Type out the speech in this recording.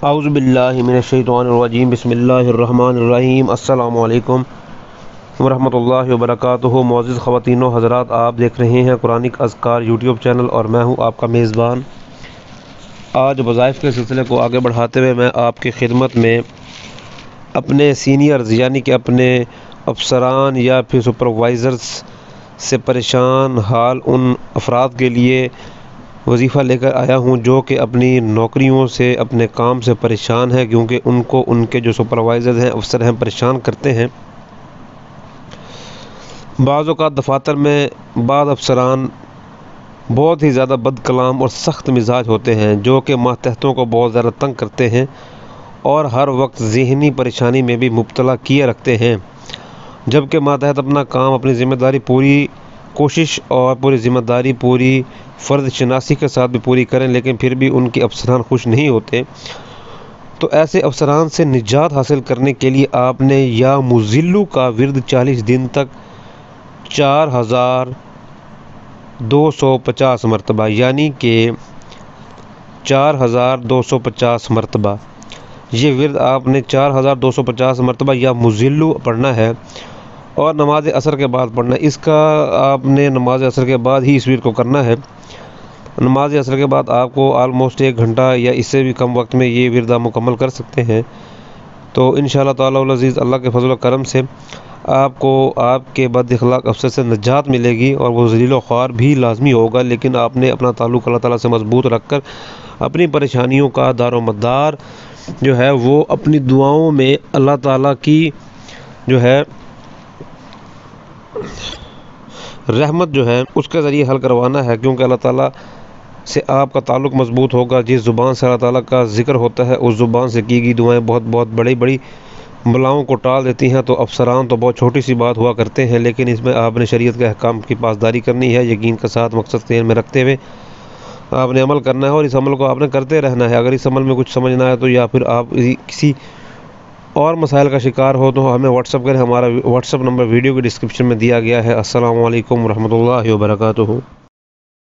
आउज़बिल्लिमिनशैतवानरजीम बसमीम अल्लाम वरहमल वबरक मोज़ ख़वान हज़रात आप देख रहे हैं कुरानिक अज़कार यूट्यूब चैनल और मैं हूँ आपका मेज़बान आज वज़ाइफ के सिलसिले को आगे बढ़ाते हुए मैं आपकी खिदमत में अपने सीनियर्स यानी कि अपने अफसरान या फिर सुपरवाइज़र्स से परेशान हाल उन अफराद के लिए वजीफ़ा लेकर आया हूँ, जो कि अपनी नौकरियों से, अपने काम से परेशान है, क्योंकि उनको, उनके जो सुपरवाइज़र हैं अफसर हैं, परेशान करते हैं। बाज़ दफातर में बाद अफसरान बहुत ही ज़्यादा बद कलाम और सख्त मिजाज होते हैं, जो कि मातहतों को बहुत ज़्यादा तंग करते हैं और हर वक्त जहनी परेशानी में भी मुबतला किए रखते हैं। जबकि मातहत अपना काम, अपनी ज़िम्मेदारी पूरी कोशिश और पूरी ज़िम्मेदारी, पूरी फ़र्द शनासी के साथ भी पूरी करें, लेकिन फिर भी उनके अफसरान खुश नहीं होते। तो ऐसे अफसरान से निजात हासिल करने के लिए आपने या मुजिल्लू का विरद चालीस दिन तक चार हज़ार दो सौ पचास मरतबा, यानी कि चार हज़ार दो सौ पचास मरतबा। ये विरद आपने चार हज़ार दो सौ पचास मरतबा या मुजिल्लू पढ़ना है। और नमाज़ असर के बाद पढ़ना इसका आपने नमाज़ असर के बाद ही इस वीर को करना है। नमाज़ असर के बाद आपको आलमोस्ट एक घंटा या इससे भी कम वक्त में ये विरदा मुकम्मल कर सकते हैं। तो इन तज़ीज़ अल्लाह के फजल करम से आपको आपके बद अखलाक अफसर से नजात मिलेगी और वो जलील ख्वार भी लाजमी होगा। लेकिन आपने अपना ताल्लुक़ अल्लाह ताला से मज़बूत रख कर अपनी परेशानियों का दारो मदार जो है वो अपनी दुआओं में अल्लाह ताला की जो है रहमत जो है, उसके ज़रिए हल करवाना है, क्योंकि अल्लाह ताला से आपका ताल्लुक़ मज़बूत होगा। जिस ज़ुबान से अल्लाह ताला का ज़िक्र होता है, उस ज़ुबान से की गई दुआएँ बहुत बहुत बड़ी बड़ी बलाओं को टाल देती हैं। तो अफसरान तो बहुत छोटी सी बात हुआ करते हैं, लेकिन इसमें आपने शरीयत के अहकाम की पासदारी करनी है, यकीन के साथ मकसद के में रखते हुए आपने अमल करना है, और इस अमल को आपने करते रहना है। अगर इस अमल में कुछ समझना है तो या फिर आप किसी और मसाइल का शिकार हो तो हमें व्हाट्सअप करें। हमारा व्हाट्सअप नंबर वीडियो के डिस्क्रिप्शन में दिया गया है। असल वरहमल रहमतुल्लाहि व बरकातुहू